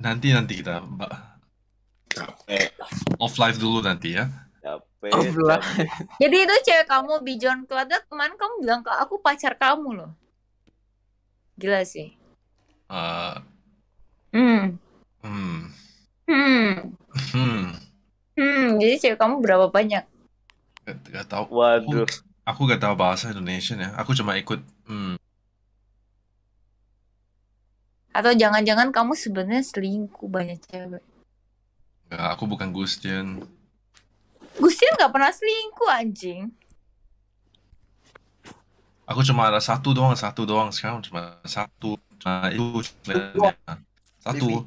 Nanti nanti kita mbak Capek. off live dulu nanti ya. Capek. Offline. Jadi itu cewek kamu Bijon Claudia kemarin kamu bilang ke aku pacar kamu loh. Gila sih. Eh, Hmm. hmm, Hmm. hmm, Hmm. Jadi cewek kamu berapa banyak? gak, gak tahu. Waduh. Aku gak tahu bahasa Indonesia ya. Aku cuma ikut. Hmm, Atau jangan-jangan kamu sebenarnya selingkuh banyak cewek? gak, aku bukan Gustian. Gustian nggak pernah selingkuh anjing. Aku cuma ada satu doang, satu doang. Sekarang cuma satu. Nah, itu cuma satu.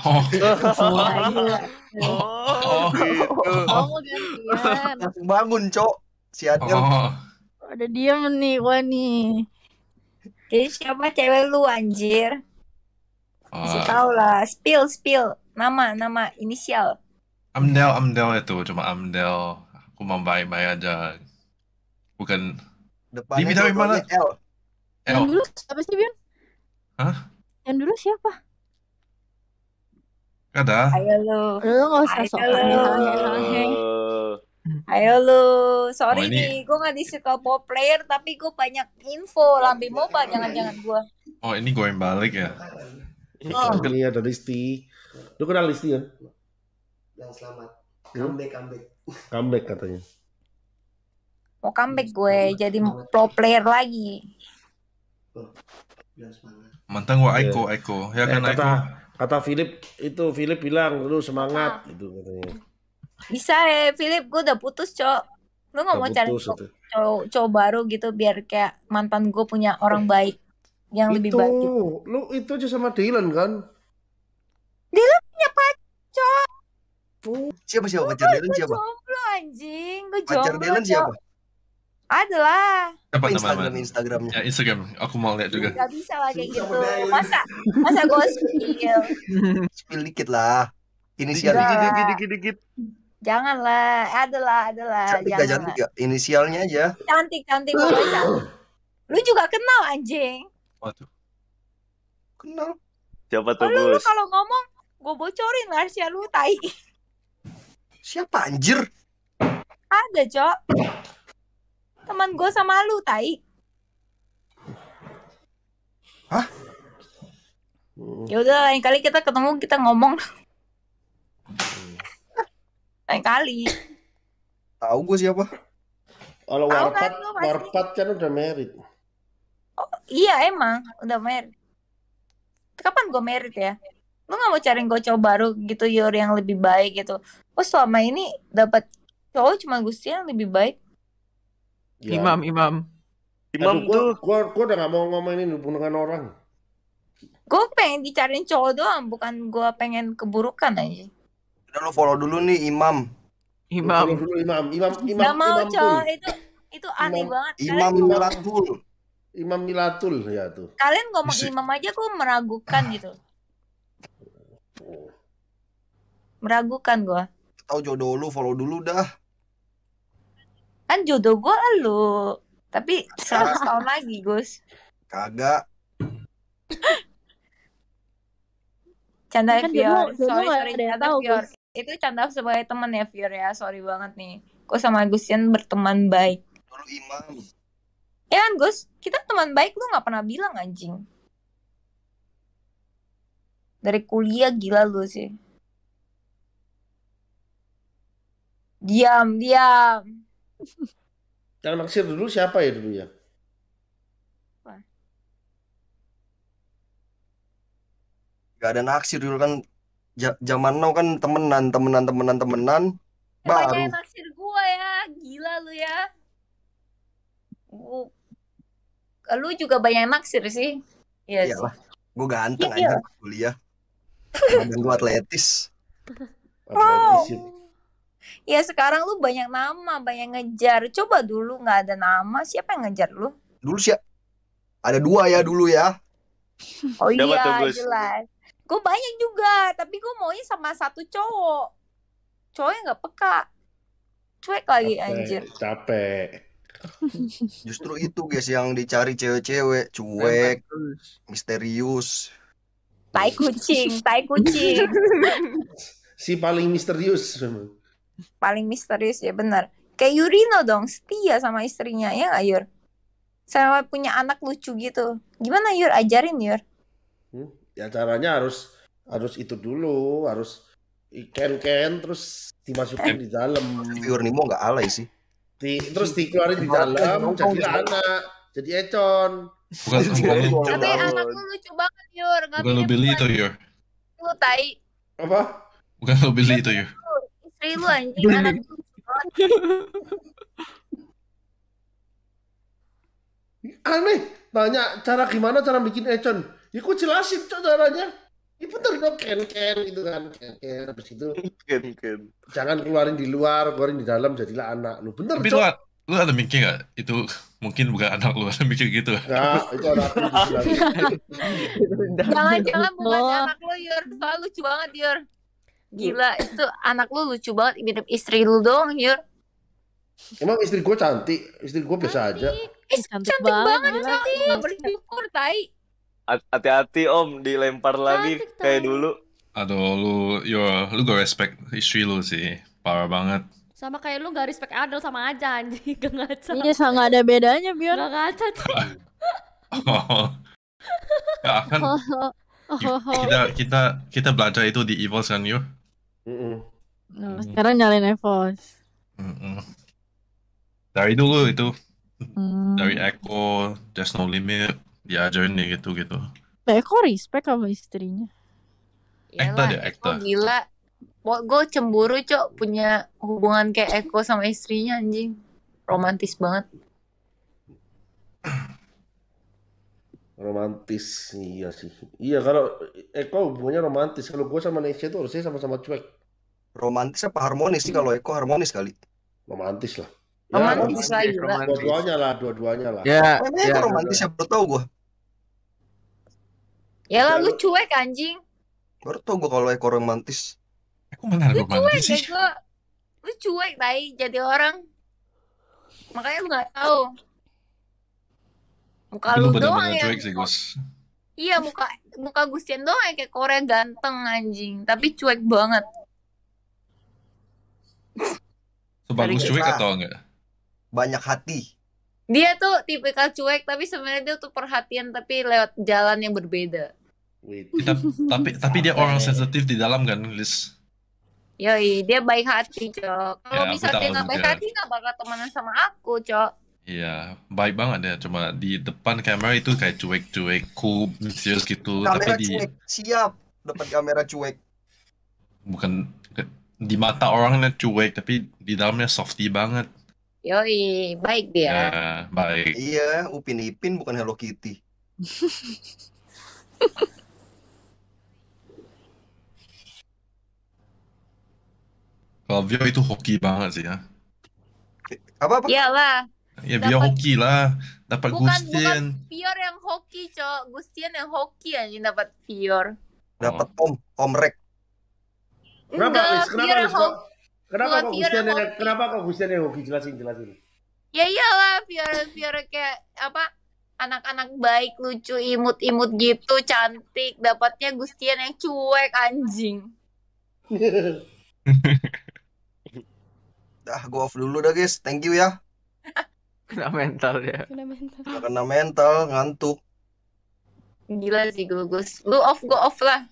Oh, oh, Oh, gitu. Oh, bangun, Cok. Si Adel. oh. Ada diam nih, wah nih. Jadi siapa cewek lu anjir? Kasih Oh, tau lah. Spill, spill. Nama, nama, inisial. Amdel, Amdel itu cuma Amdel. Aku mau baik-baik aja. Bukan Depannya Divi dari mana? double L. Yang L. dulu siapa sih, Bion? Hah? Yang dulu siapa? Ada. Ayo lu. Lu gak usah sok Ayo. aneh-aneh. Ayo lu. Sorry Oh, ini- nih, gue gak disuka pop player, tapi gue banyak info. Lambi moba, jangan-jangan gue. Oh, ini goreng balik ya. Oh. Ini ada Listi. Lu kenal Listi kan? Yang selamat. Comeback, comeback. Comeback katanya. Mau comeback gue, jadi pro player lagi. Semangat. Mantan gua Aiko, Aiko. Ya Eh, kan Aiko. kata kata Philip itu Philip bilang lu semangat itu katanya. Bisa ya, Philip. Gue udah putus, Cok. Lu gak mau Udah cari putus cowok, itu. cowok, cowok baru gitu, biar kayak mantan gue punya orang baik. Yang lebih itu, baik gitu. lu itu aja sama Dylan kan? Punya pacar, Siapa siapa pacar Dylan gue siapa? jomblo anjing. Gue Pacar jomblo, Dylan Cok. siapa? Adalah. Apa Instagram namanya? Instagramnya? Ya Instagram. Aku mau lihat juga. Gak bisa lah kayak gitu. Dylan. Masa, masa gue spill. Spill dikit lah. Inisial dikit. Dikit, dikit, dikit. Janganlah, adalah, adalah. Cantik gak cantik gak? Inisialnya aja. Cantik, cantik cantik. Lu juga kenal anjing. Waduh. Kenal. Siapa tuh, Oh, lu, kalau ngomong, gue bocorin rahasia lu, tai. Siapa anjir? Ada, Cok. Teman gue sama lu, tai. Hmm. Ya udah lain kali kita ketemu kita ngomong. Lain kali. Tahu gue siapa? Kalau Tahu warpat, kan warpat kan udah merit. Iya emang udah married. Kapan gue married ya? Lu gak mau cari gue cowok baru gitu Yor yang lebih baik gitu. Oh selama ini dapat cowok cuma Gusti yang lebih baik. Ya. Imam, imam. Imam Aduh, gua, tuh. gua, gua udah gak mau ngomongin hubungan orang. Gue pengen dicariin cowok doang, bukan gue pengen keburukan aja. Udah lo follow dulu nih Imam. Lu Imam. follow dulu imam, imam, imam, Gak mau imam cowok Tul. itu itu aneh Imam- banget. Imam Kalian, Miratul. Imam Milatul ya tuh. kalian ngomong Bisa. imam aja gue meragukan gitu. Meragukan gue. Tahu jodoh lu follow dulu dah. Kan jodoh gue lu. Tapi 100 tahun lagi Gus. Kagak. Canda Kan Fior, jodoh- jodoh sorry nggak sorry Itu canda sebagai teman ya Fior ya, sorry banget nih. Gue sama Gustian berteman baik. Dulu Imam. Ya kan Gus, kita teman baik lu nggak pernah bilang anjing. Dari kuliah gila lu sih. Diam, diam. Yang naksir dulu siapa ya dulu ya? Gak ada naksir dulu kan. Ja- Zaman now kan temenan, temenan, temenan, temenan. Ya, banyak Baru. yang naksir gua ya, gila lu ya. Gua- Lu juga banyak yang naksir sih. Iya sih. Iyalah. Gue ganteng Iya. aja kuliah. Badan gue atletis. Atletis. Ya sekarang lu banyak nama, banyak ngejar. Coba dulu nggak ada nama, siapa yang ngejar lu? Dulu sih ada dua ya dulu ya. Oh iya, jelas. Gue banyak juga, tapi gue maunya sama satu cowok. Cowoknya nggak peka. Cuek lagi anjir. Capek. Justru itu guys yang dicari cewek-cewek, cuek, misterius. Tai kucing, tai kucing. Si paling misterius memang. Paling misterius ya benar. Kayak Yurino dong, setia sama istrinya ya nggak Yur? Sama punya anak lucu gitu. Gimana Yur? Ajarin Yur. Hmm? Ya caranya harus harus itu dulu, harus ikan-ken terus dimasukin di dalam. Viewer Nemo nggak alay sih. Di, terus dikeluarin di dalam, jadi anak, jadi econ. Bukan Tapi anak lu lucu banget Yur. Bukan lu mirip beli itu Yur. Lu tai. Apa? Bukan lu beli itu Yur. Istri lu anjing. Anak lu. Aneh, tanya cara gimana cara bikin econ. Ya aku jelasin cok caranya. Ya bener dong ken-ken gitu kan. Ken-ken. Habis itu Ken Ken. jangan keluarin di luar, keluarin di dalam jadilah anak. Lu bener Tapi lu, cok. lu ada mikir gak? Itu mungkin bukan anak lu ada mikir gitu. Enggak, itu anak aku dijelasin. Jangan-jangan bukan anak lu Yur. Soalnya lucu banget Yur. Gila, itu anak lu lucu banget. Mirip istri lu doang Yur. Emang istri gue cantik, istri gue biasa aja. Eh, Cantik cantik, banget, banget, Cok. gila. Bersyukur, tai. Hat- Hati-hati Om dilempar lagi Cantik, kayak dulu. Aduh, lu, yo, lu gak respect istri lu sih. Parah banget. Sama kayak lu gak respect Adel sama aja anjing, gak ngaca. Iya, sangat ada bedanya, Bion. Gak ngaca, cuy. Oh. Ya, kan Oh, oh, oh, oh. kita kita kita belajar itu di EVOS kan Yur. Mm-mm. Nah, sekarang nyalain Evos. Mm-mm. Dari dulu itu, Hmm. dari Echo, There's No Limit, diajarin dia gitu-gitu. Eh, kok respect sama istrinya? Yalah, ekta. Eko gila. Gue cemburu, Cok. Punya hubungan kayak Eko sama istrinya, anjing. Romantis banget. Romantis, iya sih. Iya kalau Eko hubungannya romantis. Kalau gue sama Nesya itu harusnya sama-sama cuek. Romantis apa harmonis sih kalau Eko harmonis kali. Romantis lah. Ya, Romantis lah. Dua-duanya lah, dua-duanya lah. Ya, Emang Eko romantis ya baru tau gue. Ya lah, lu cuek, anjing. Baru tau gue kalau Eko romantis. Aku mana Lu cuek, romantis sih? Eko. Lu cuek, tai. Jadi orang. Makanya lu gak tahu. Muka lu Lu doang bener-bener yang... cuek sih, Gus. Iya, muka muka Gustian doang yang kayak Korea ganteng, anjing. Tapi cuek banget. Sebagus cuek atau enggak? Banyak hati. Dia tuh tipikal cuek, tapi sebenarnya dia tuh perhatian, tapi lewat jalan yang berbeda. Wait. Kita, tapi tapi dia orang sensitif di dalam kan, Liz. Yoi, dia baik hati, Cok. Kalau Ya, misal dia nggak baik juga. hati, nggak bakal temenan sama aku, Cok. Iya, baik banget dia. Cuma di depan kamera itu kayak cuek-cuek, cool, misterius gitu. Kamera Tapi di cuek. Siap. Dapat kamera cuek. bukan di mata orangnya cuek, tapi di dalamnya softy banget. Yoi, baik dia. Ya, baik. Iya, Upin Ipin bukan Hello Kitty. Kalau Vio itu hoki banget sih ya. Apa apa? Iyalah, Ya Vio Dapat- hoki lah. Dapat Bukan- Gustian. Fior yang hoki, Cok. Gustian yang hoki anjing dapat Fior. Dapat Om, Om Rek. Kenapa, Enggak, Liz? Kenapa, Kok- hoki. Kenapa Bukan kok Gustian yang yang hoki. kenapa kok Gustian yang hoki? Jelasin, jelasin. Ya iyalah, Fior Fior kayak apa? Anak-anak baik, lucu, imut-imut gitu, cantik. Dapatnya Gustian yang cuek, anjing. Dah, go off dulu dah guys. Thank you ya. Kena mental ya. Udah mental. Kena mental, ngantuk. Gila sih gue, Gus. Lu off, gue off lah.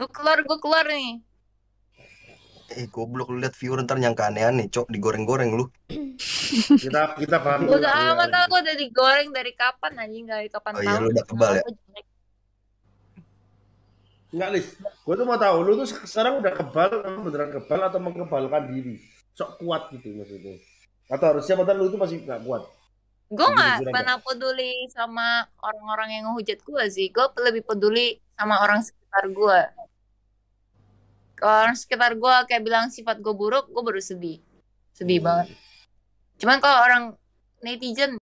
Lu keluar, gue keluar nih. Eh, goblok lu liat viewer ntar nyangka aneh-aneh, cok digoreng-goreng lu. kita kita paham. Gue udah amat aku udah digoreng dari kapan anjing dari kapan Oh iya, lu udah kebal ya? Enggak, Lis. Gue tuh mau tahu, lu tuh sekarang udah kebal, beneran kebal atau mengebalkan diri? Sok kuat gitu maksudnya. Atau harusnya padahal lu itu masih nggak kuat. Gue nggak pernah peduli sama orang-orang yang ngehujat gue sih. Gue lebih peduli sama orang sekitar gue. Kalau orang sekitar gue kayak bilang sifat gue buruk, gue baru sedih. Sedih banget. Cuman kalau orang netizen